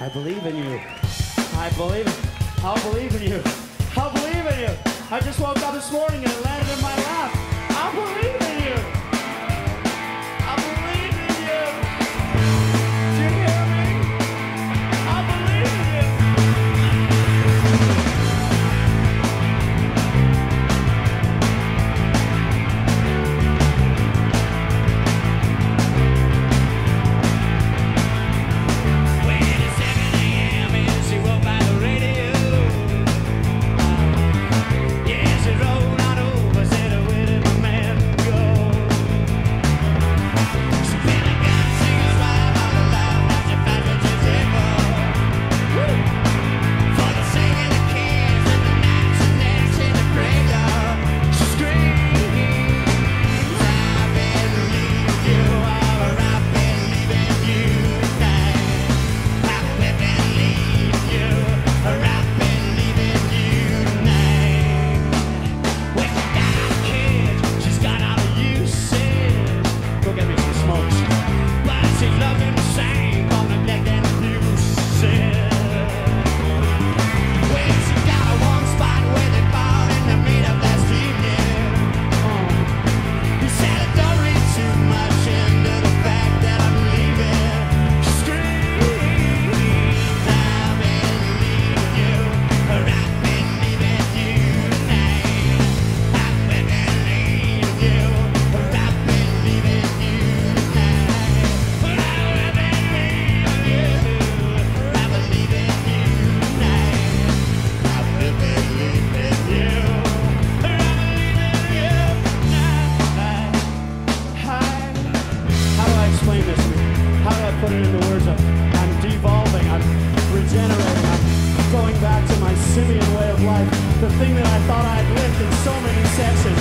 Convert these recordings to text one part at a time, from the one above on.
I believe in you. I believe it. I'll believe in you. I'll believe in you. I just woke up this morning and it landed in my lap. the thing that I thought I'd lived in so many sections.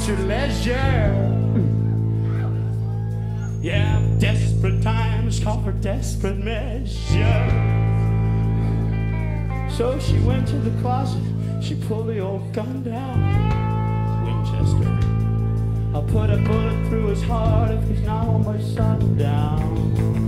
your leisure. Yeah, desperate times call for desperate measure. So she went to the closet, she pulled the old gun down. Winchester. I'll put a bullet through his heart if he's not on my sundown. down.